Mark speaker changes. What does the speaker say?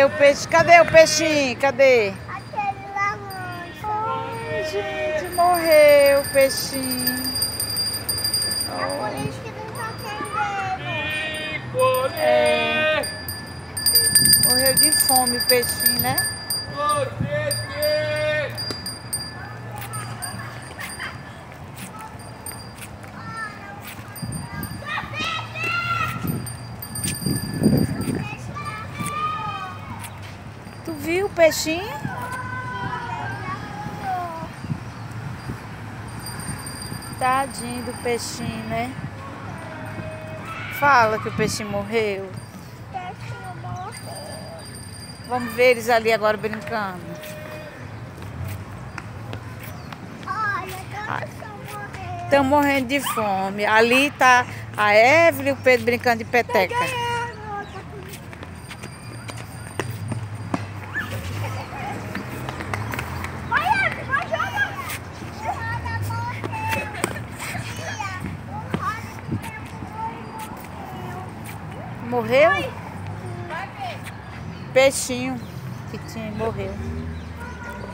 Speaker 1: Cadê o peixe? Cadê o peixinho? Cadê?
Speaker 2: Aquele laranja.
Speaker 1: Ai, gente, morreu o peixinho.
Speaker 2: É por isso que não tá atendendo.
Speaker 1: É, morreu de fome o peixinho, né? Tu viu o peixinho? Tadinho do peixinho, né? Fala que o peixinho morreu. Vamos ver eles ali agora brincando. Estão morrendo de fome. Ali tá a Evelyn e o Pedro brincando de peteca.
Speaker 2: Vai, Evelyn, vai, joga. Roda morreu. Tia, o roda que morreu.
Speaker 1: Morreu? Peixinho que tinha morreu.